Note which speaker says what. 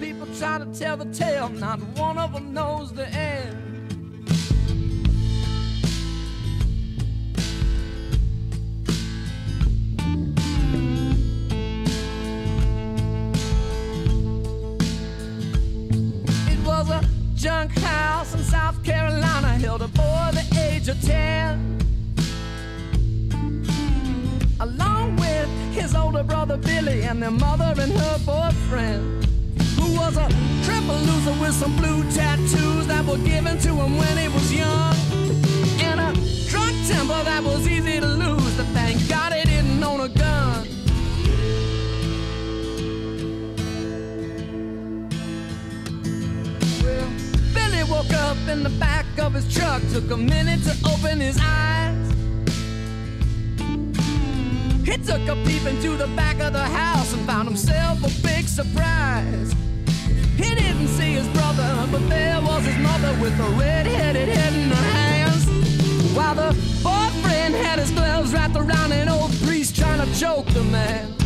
Speaker 1: people try to tell the tale, not one of them knows the end. It was a junk house in South Carolina, held a boy the age of ten. Along with his older brother Billy and their mother and her boyfriend, some blue tattoos that were given to him when he was young, and a drunk temper that was easy to lose. But thank God he didn't own a gun. Well, Billy woke up in the back of his truck, took a minute to open his eyes. He took a peep into the back of the house and found himself a big surprise. With a red-headed head in her hands. While the boyfriend had his gloves wrapped around an old priest trying to choke the man.